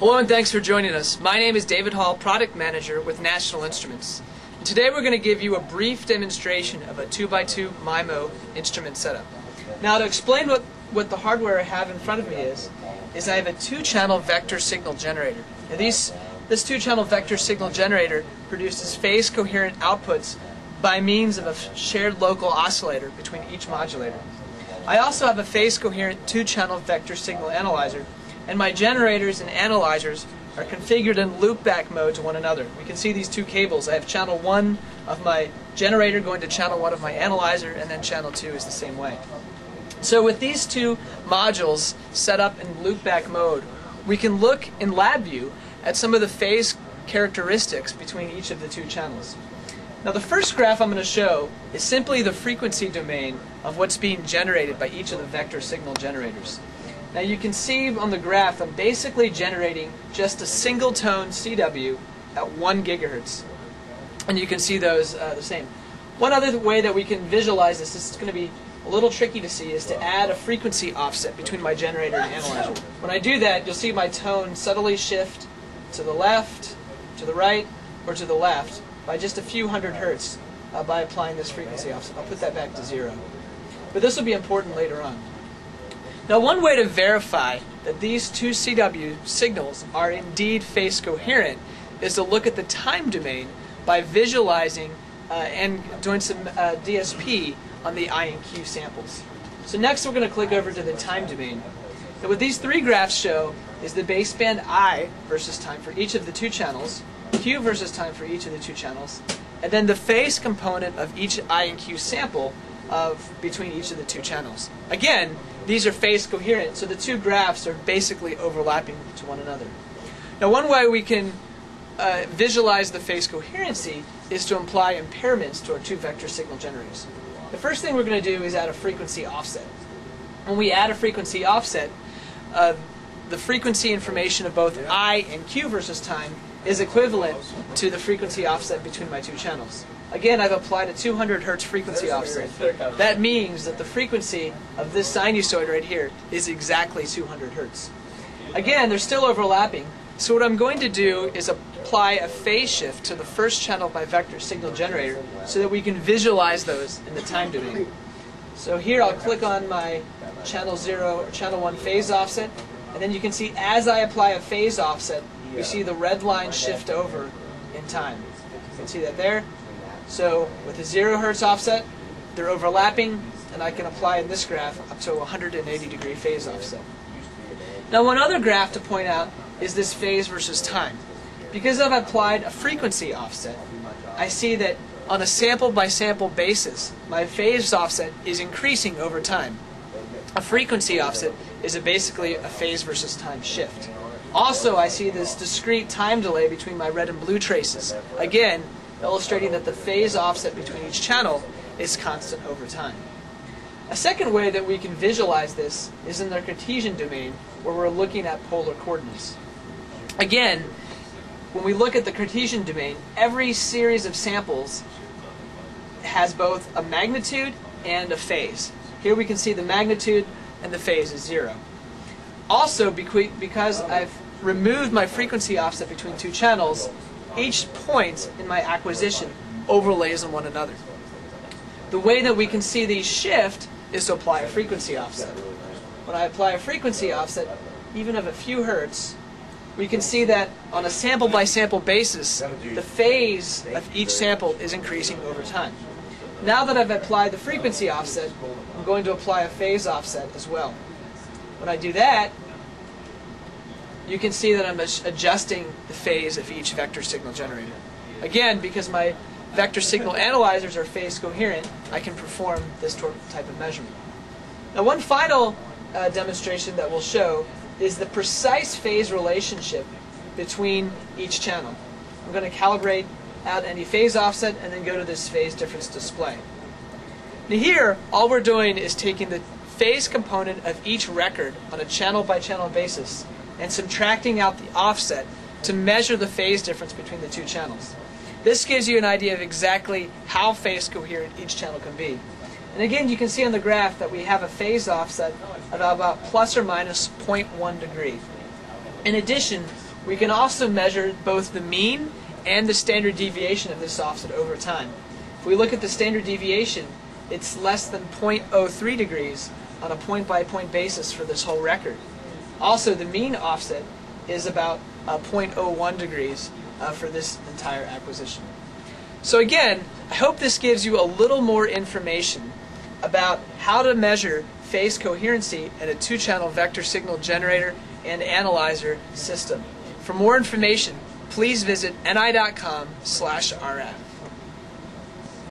Hello and thanks for joining us. My name is David Hall, Product Manager with National Instruments. Today we're going to give you a brief demonstration of a 2x2 MIMO instrument setup. Now to explain what, what the hardware I have in front of me is, is I have a two-channel vector signal generator. Now these, this two-channel vector signal generator produces phase-coherent outputs by means of a shared local oscillator between each modulator. I also have a phase-coherent two-channel vector signal analyzer and my generators and analyzers are configured in loopback mode to one another. We can see these two cables. I have channel 1 of my generator going to channel 1 of my analyzer, and then channel 2 is the same way. So with these two modules set up in loopback mode, we can look in LabVIEW at some of the phase characteristics between each of the two channels. Now the first graph I'm going to show is simply the frequency domain of what's being generated by each of the vector signal generators. Now you can see on the graph I'm basically generating just a single tone CW at 1 gigahertz. And you can see those uh, the same. One other way that we can visualize this, this is going to be a little tricky to see, is to add a frequency offset between my generator and analyzer. When I do that, you'll see my tone subtly shift to the left, to the right, or to the left by just a few hundred hertz uh, by applying this frequency offset. I'll put that back to zero. But this will be important later on. Now one way to verify that these two CW signals are indeed phase coherent is to look at the time domain by visualizing uh, and doing some uh, DSP on the I and Q samples. So next we're going to click over to the time domain. Now what these three graphs show is the baseband I versus time for each of the two channels, Q versus time for each of the two channels, and then the phase component of each I and Q sample of between each of the two channels. Again, these are phase coherent, so the two graphs are basically overlapping to one another. Now, one way we can uh, visualize the phase coherency is to apply impairments to our two vector signal generators. The first thing we're going to do is add a frequency offset. When we add a frequency offset, uh, the frequency information of both I and Q versus time is equivalent to the frequency offset between my two channels. Again, I've applied a 200 hertz frequency offset. That means that the frequency of this sinusoid right here is exactly 200 hertz. Again, they're still overlapping, so what I'm going to do is apply a phase shift to the first channel my vector signal generator so that we can visualize those in the time domain. So here I'll click on my channel 0 or channel 1 phase offset, and then you can see as I apply a phase offset, we see the red line shift over in time. You can see that there. So with a zero hertz offset, they're overlapping, and I can apply in this graph up to a 180 degree phase offset. Now one other graph to point out is this phase versus time. Because I've applied a frequency offset, I see that on a sample by sample basis, my phase offset is increasing over time. A frequency offset is a basically a phase versus time shift. Also, I see this discrete time delay between my red and blue traces. Again, illustrating that the phase offset between each channel is constant over time. A second way that we can visualize this is in the Cartesian domain, where we're looking at polar coordinates. Again, when we look at the Cartesian domain, every series of samples has both a magnitude and a phase. Here we can see the magnitude and the phase is zero. Also, because I've removed my frequency offset between two channels, each point in my acquisition overlays on one another. The way that we can see these shift is to apply a frequency offset. When I apply a frequency offset, even of a few hertz, we can see that on a sample by sample basis, the phase of each sample is increasing over time. Now that I've applied the frequency offset, I'm going to apply a phase offset as well. When I do that, you can see that I'm adjusting the phase of each vector signal generator. Again, because my vector signal analyzers are phase coherent, I can perform this type of measurement. Now one final uh, demonstration that we'll show is the precise phase relationship between each channel. I'm going to calibrate out any phase offset and then go to this phase difference display. Now here, all we're doing is taking the phase component of each record on a channel by channel basis and subtracting out the offset to measure the phase difference between the two channels. This gives you an idea of exactly how phase coherent each channel can be. And again, you can see on the graph that we have a phase offset of about plus or minus 0.1 degree. In addition, We can also measure both the mean and the standard deviation of this offset over time. If we look at the standard deviation, it's less than 0.03 degrees on a point-by-point basis for this whole record. Also, the mean offset is about uh, 0.01 degrees uh, for this entire acquisition. So again, I hope this gives you a little more information about how to measure phase coherency in a two-channel vector signal generator and analyzer system. For more information, please visit ni.com/rf.